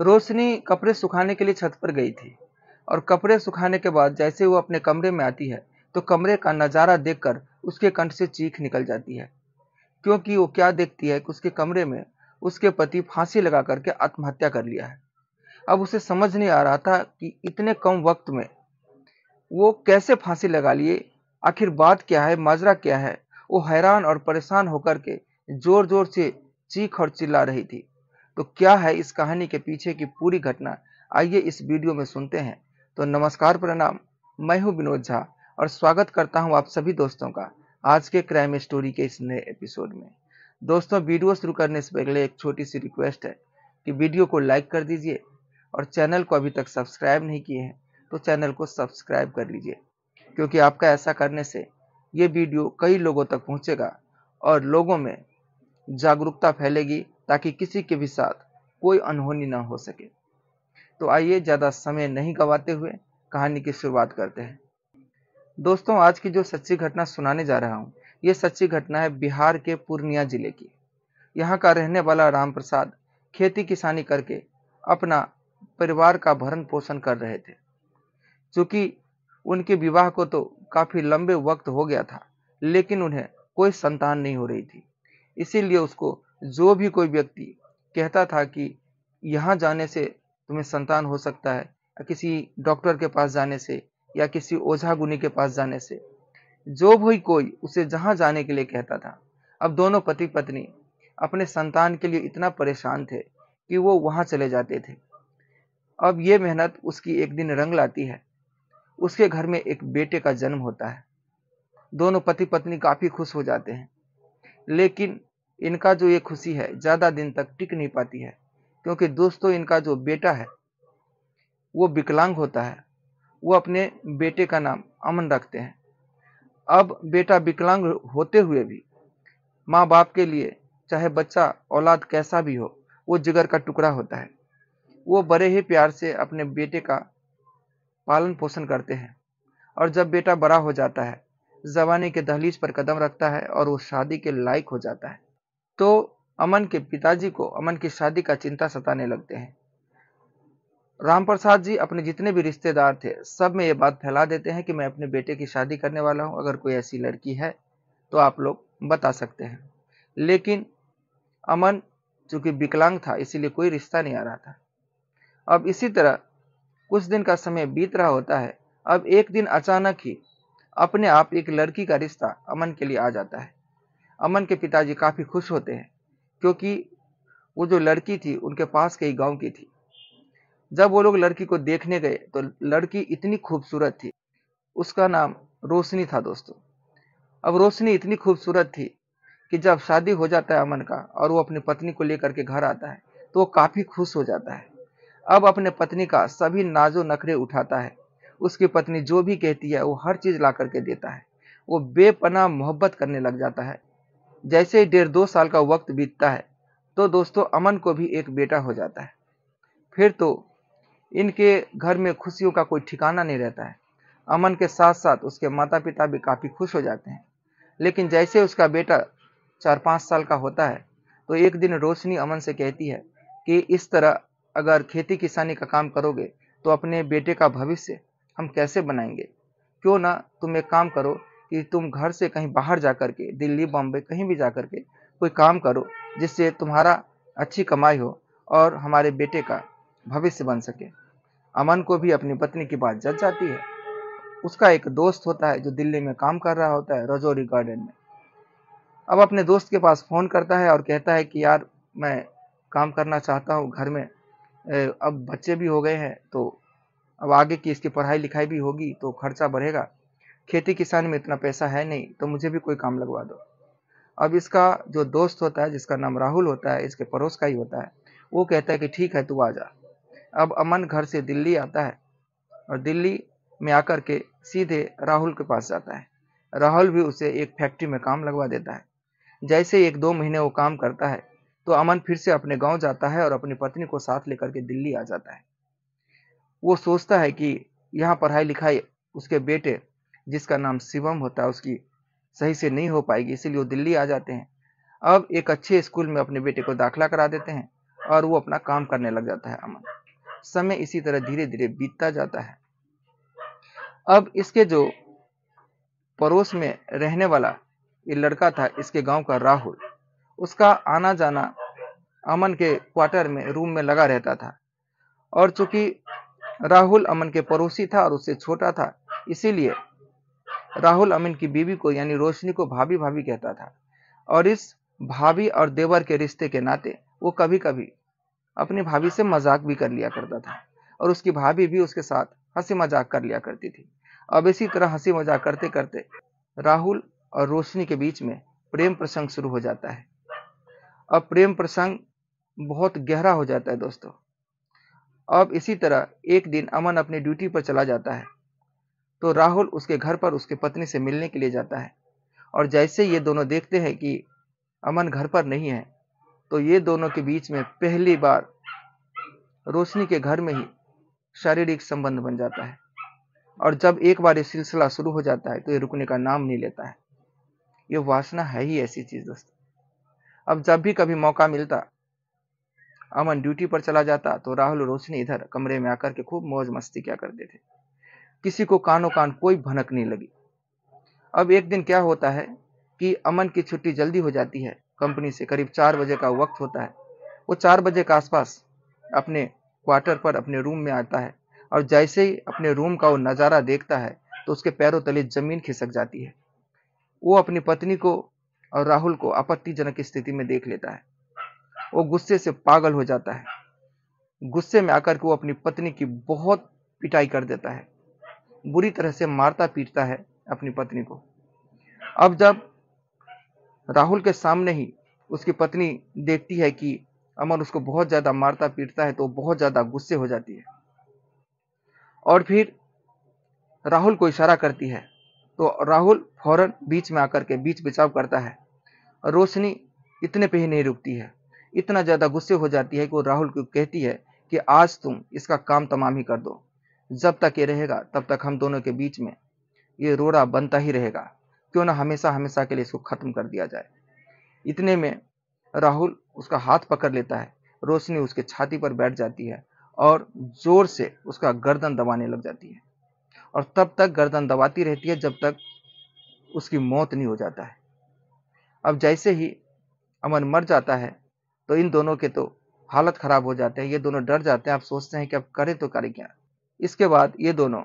रोशनी कपड़े सुखाने के लिए छत पर गई थी और कपड़े सुखाने के बाद जैसे वो अपने कमरे में आती है तो कमरे का नज़ारा देखकर उसके कंठ से चीख निकल जाती है। क्योंकि वो क्या देखती है कि उसके कमरे में उसके पति फांसी लगा करके आत्महत्या कर लिया है। अब उसे समझ नहीं आ रहा था कि इतने कम वक्त में वो कैसे फांसी लगा लिए, आखिर बात क्या है, माजरा क्या है? वो हैरान और परेशान होकर के ज़ोर ज़ोर से चीख और चिल्ला रही थी। तो क्या है इस कहानी के पीछे की पूरी घटना? आइए इस वीडियो में सुनते हैं। तो नमस्कार, प्रणाम। मैं हूँ विनोद झा और स्वागत करता हूँ आप सभी दोस्तों का आज के क्राइम स्टोरी के इस नए एपिसोड में। दोस्तों, वीडियो शुरू करने से पहले एक छोटी सी रिक्वेस्ट है कि वीडियो को लाइक कर दीजिए और चैनल को अभी तक सब्सक्राइब नहीं किए हैं तो चैनल को सब्सक्राइब कर लीजिए, क्योंकि आपका ऐसा करने से ये वीडियो कई लोगों तक पहुंचेगा और लोगों में जागरूकता फैलेगी ताकि किसी के भी साथ कोई अनहोनी ना हो सके। तो आइए ज़्यादा समय नहीं गवाते हुए कहानी की शुरुआत करते हैं। दोस्तों, आज की जो सच्ची घटना सुनाने जा रहा हूँ, ये सच्ची घटना है बिहार के पूर्णिया ज़िले की। यहाँ का रहने वाला राम प्रसाद खेती किसानी करके अपना परिवार का भरण पोषण कर रहे थे। चूँकि उनके विवाह को तो काफ़ी लंबे वक्त हो गया था, लेकिन उन्हें कोई संतान नहीं हो रही थी। इसीलिए उसको जो भी कोई व्यक्ति कहता था कि यहाँ जाने से तुम्हें संतान हो सकता है, या किसी डॉक्टर के पास जाने से, या किसी ओझा गुनी के पास जाने से, जो भी कोई उसे जहाँ जाने के लिए कहता था। अब दोनों पति पत्नी अपने संतान के लिए इतना परेशान थे कि वो वहाँ चले जाते थे। अब ये मेहनत उसकी एक दिन रंग लाती है। उसके घर में एक बेटे का जन्म होता है। दोनों पति पत्नी काफ़ी खुश हो जाते हैं। लेकिन इनका जो ये खुशी है, ज़्यादा दिन तक टिक नहीं पाती है, क्योंकि दोस्तों, इनका जो बेटा है, वो विकलांग होता है। वो अपने बेटे का नाम अमन रखते हैं। अब बेटा विकलांग होते हुए भी माँ बाप के लिए, चाहे बच्चा, औलाद कैसा भी हो, वो जिगर का टुकड़ा होता है। वो बड़े ही प्यार से अपने बेटे का पालन पोषण करते हैं। और जब बेटा बड़ा हो जाता है, जवानी के दहलीज पर कदम रखता है और वो शादी के लायक हो जाता है। तो अमन के पिताजी को अमन की शादी का चिंता सताने लगते हैं। राम प्रसाद जी अपने जितने भी रिश्तेदार थे, सब में ये बात फैला देते हैं कि मैं अपने बेटे की शादी करने वाला हूँ। अगर कोई ऐसी लड़की है तो आप लोग बता सकते हैं। लेकिन अमन चूँकि विकलांग था, इसीलिए कोई रिश्ता नहीं आ रहा था। अब इसी तरह कुछ दिन का समय बीत रहा होता है। अब एक दिन अचानक ही अपने आप एक लड़की का रिश्ता अमन के लिए आ जाता है। अमन के पिताजी काफ़ी खुश होते हैं, क्योंकि वो जो लड़की थी, उनके पास के ही गाँव की थी। जब वो लोग लड़की को देखने गए तो लड़की इतनी खूबसूरत थी। उसका नाम रोशनी था दोस्तों। अब रोशनी इतनी खूबसूरत थी कि जब शादी हो जाता है अमन का, और वो अपनी पत्नी को लेकर के घर आता है तो वो काफ़ी खुश हो जाता है। अब अपने पत्नी का सभी नाजो नखरे उठाता है। उसकी पत्नी जो भी कहती है, वो हर चीज़ ला करके देता है। वो बेपना मोहब्बत करने लग जाता है। जैसे ही डेढ़ दो साल का वक्त बीतता है तो दोस्तों अमन को भी एक बेटा हो जाता है। फिर तो इनके घर में खुशियों का कोई ठिकाना नहीं रहता है। अमन के साथ साथ उसके माता पिता भी काफ़ी खुश हो जाते हैं। लेकिन जैसे उसका बेटा चार पाँच साल का होता है तो एक दिन रोशनी अमन से कहती है कि इस तरह अगर खेती किसानी का काम करोगे तो अपने बेटे का भविष्य हम कैसे बनाएँगे? क्यों ना तुम एक काम करो कि तुम घर से कहीं बाहर जा कर के दिल्ली, बॉम्बे, कहीं भी जा कर के कोई काम करो, जिससे तुम्हारा अच्छी कमाई हो और हमारे बेटे का भविष्य बन सके। अमन को भी अपनी पत्नी की बात जच जाती है। उसका एक दोस्त होता है जो दिल्ली में काम कर रहा होता है, रजौरी गार्डन में। अब अपने दोस्त के पास फ़ोन करता है और कहता है कि, यार, मैं काम करना चाहता हूँ घर में। अब बच्चे भी हो गए हैं तो अब आगे की इसकी पढ़ाई लिखाई भी होगी तो खर्चा बढ़ेगा। खेती किसान में इतना पैसा है नहीं तो मुझे भी कोई काम लगवा दो। अब इसका जो दोस्त होता है, जिसका नाम राहुल होता है, इसके पड़ोस का ही होता है, वो कहता है कि ठीक है, तू आ जा। अब अमन घर से दिल्ली आता है और दिल्ली में आकर के सीधे राहुल के पास जाता है। राहुल भी उसे एक फैक्ट्री में काम लगवा देता है। जैसे एक दो महीने वो काम करता है तो अमन फिर से अपने गाँव जाता है और अपनी पत्नी को साथ लेकर के दिल्ली आ जाता है। वो सोचता है कि यहाँ पढ़ाई लिखाई उसके बेटे जिसका नाम शिवम होता है, उसकी सही से नहीं हो पाएगी, इसीलिए वो दिल्ली आ जाते हैं। अब एक अच्छे स्कूल में अपने बेटे को दाखिला करा देते हैं और वो अपना काम करने लग जाता है अमन। समय इसी तरह धीरे धीरे बीतता जाता है। अब इसके जो पड़ोस में रहने वाला ये लड़का था, इसके गाँव का राहुल, उसका आना जाना अमन के क्वार्टर में, रूम में लगा रहता था। और चूँकि राहुल अमन के पड़ोसी था और उससे छोटा था, इसीलिए राहुल अमन की बीवी को, यानी रोशनी को भाभी भाभी कहता था। और इस भाभी और देवर के रिश्ते के नाते वो कभी कभी अपनी भाभी से मज़ाक भी कर लिया करता था। और उसकी भाभी भी उसके साथ हँसी मज़ाक कर लिया करती थी। अब इसी तरह हँसी मज़ाक करते करते राहुल और रोशनी के बीच में प्रेम प्रसंग शुरू हो जाता है। अब प्रेम प्रसंग बहुत गहरा हो जाता है दोस्तों। अब इसी तरह एक दिन अमन अपनी ड्यूटी पर चला जाता है। तो राहुल उसके घर पर उसके पत्नी से मिलने के लिए जाता है। और जैसे ये दोनों देखते हैं कि अमन घर पर नहीं है तो ये दोनों के बीच में पहली बार रोशनी के घर में ही शारीरिक संबंध बन जाता है। और जब एक बार ये सिलसिला शुरू हो जाता है तो ये रुकने का नाम नहीं लेता है। ये वासना है ही ऐसी चीज़, दोस्तों। अब जब भी कभी मौका मिलता, अमन ड्यूटी पर चला जाता तो राहुल रोशनी इधर कमरे में आकर के खूब मौज मस्ती क्या करते थे। किसी को कानो कान कोई भनक नहीं लगी। अब एक दिन क्या होता है कि अमन की छुट्टी जल्दी हो जाती है। कंपनी से करीब चार बजे का वक्त होता है। वो चार बजे के आसपास अपने क्वार्टर पर अपने रूम में आता है और जैसे ही अपने रूम का वो नज़ारा देखता है तो उसके पैरों तले ज़मीन खिसक जाती है। वो अपनी पत्नी को और राहुल को आपत्तिजनक स्थिति में देख लेता है। वो गुस्से से पागल हो जाता है। गुस्से में आकर के वो अपनी पत्नी की बहुत पिटाई कर देता है। बुरी तरह से मारता पीटता है अपनी पत्नी को। अब जब राहुल के सामने ही उसकी पत्नी देखती है कि अमन उसको बहुत ज़्यादा मारता पीटता है तो बहुत ज़्यादा गुस्से हो जाती है। और फिर राहुल को इशारा करती है तो राहुल फ़ौरन बीच में आकर के बीच बचाव करता है। रोशनी इतने पे ही नहीं रुकती है। इतना ज़्यादा गुस्से हो जाती है कि वो राहुल को कहती है कि आज तुम इसका काम तमाम ही कर दो। जब तक ये रहेगा, तब तक हम दोनों के बीच में ये रोड़ा बनता ही रहेगा। क्यों ना हमेशा हमेशा के लिए इसको खत्म कर दिया जाए। इतने में राहुल उसका हाथ पकड़ लेता है, रोशनी उसके छाती पर बैठ जाती है और ज़ोर से उसका गर्दन दबाने लग जाती है। और तब तक गर्दन दबाती रहती है जब तक उसकी मौत नहीं हो जाता है। अब जैसे ही अमन मर जाता है तो इन दोनों के तो हालत खराब हो जाते हैं, ये दोनों डर जाते हैं। आप सोचते हैं कि अब करें तो करें क्या? इसके बाद ये दोनों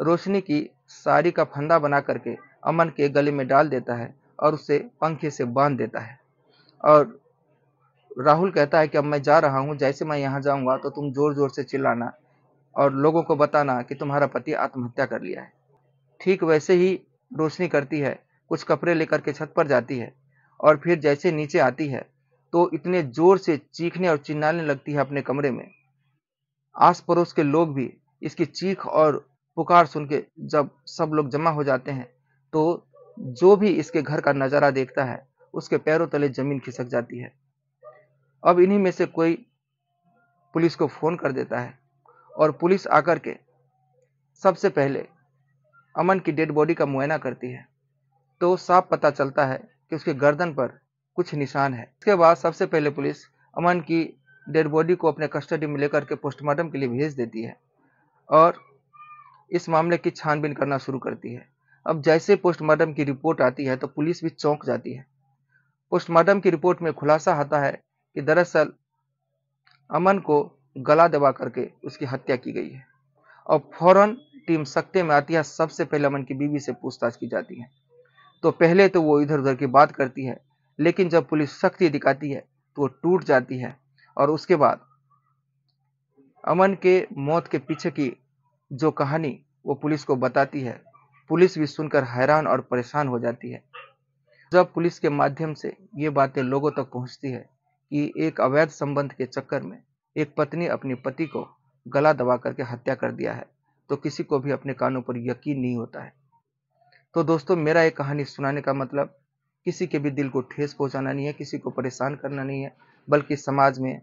रोशनी की साड़ी का फंदा बना करके अमन के गले में डाल देता है और उसे पंखे से बाँध देता है। और राहुल कहता है कि अब मैं जा रहा हूँ, जैसे मैं यहाँ जाऊँगा तो तुम ज़ोर ज़ोर से चिल्लाना और लोगों को बताना कि तुम्हारा पति आत्महत्या कर लिया है। ठीक वैसे ही रोशनी करती है, कुछ कपड़े लेकर के छत पर जाती है और फिर जैसे नीचे आती है तो इतने ज़ोर से चीखने और चिल्लाने लगती है अपने कमरे में। आस पड़ोस के लोग भी इसकी चीख और पुकार सुन के जब सब लोग जमा हो जाते हैं तो जो भी इसके घर का नज़ारा देखता है, उसके पैरों तले ज़मीन खिसक जाती है। अब इन्हीं में से कोई पुलिस को फ़ोन कर देता है और पुलिस आकर के सबसे पहले अमन की डेड बॉडी का मुआयना करती है। तो साफ़ पता चलता है कि उसके गर्दन पर कुछ निशान है। इसके बाद सबसे पहले पुलिस अमन की डेड बॉडी को अपने कस्टडी में लेकर के पोस्टमार्टम के लिए भेज देती है। और इस मामले की छानबीन करना शुरू करती है। अब जैसे पोस्टमार्टम की रिपोर्ट आती है तो पुलिस भी चौंक जाती है। पोस्टमार्टम की रिपोर्ट में खुलासा आता है कि दरअसल अमन को गला दबा करके उसकी हत्या की गई है। और फ़ौरन टीम सख्ते में आती है, सबसे पहले अमन की बीवी से पूछताछ की जाती है। तो पहले तो वो इधर उधर की बात करती है, लेकिन जब पुलिस सख्ती दिखाती है तो वो टूट जाती है और उसके बाद अमन के मौत के पीछे की जो कहानी वो पुलिस को बताती है, पुलिस भी सुनकर हैरान और परेशान हो जाती है। जब पुलिस के माध्यम से ये बातें लोगों तक पहुँचती है कि एक अवैध संबंध के चक्कर में एक पत्नी अपने पति को गला दबा करके हत्या कर दिया है तो किसी को भी अपने कानों पर यकीन नहीं होता है। तो दोस्तों, मेरा ये कहानी सुनाने का मतलब किसी के भी दिल को ठेस पहुंचाना नहीं है, किसी को परेशान करना नहीं है, बल्कि समाज में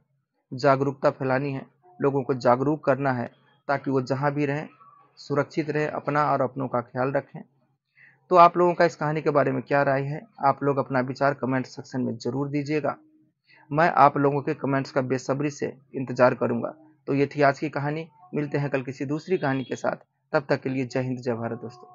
जागरूकता फैलानी है। लोगों को जागरूक करना है ताकि वो जहाँ भी रहें, सुरक्षित रहें, अपना और अपनों का ख्याल रखें। तो आप लोगों का इस कहानी के बारे में क्या राय है? आप लोग अपना विचार कमेंट सेक्शन में ज़रूर दीजिएगा। मैं आप लोगों के कमेंट्स का बेसब्री से इंतज़ार करूँगा। तो ये थी आज की कहानी। मिलते हैं कल किसी दूसरी कहानी के साथ। तब तक के लिए जय हिंद, जय भारत दोस्तों।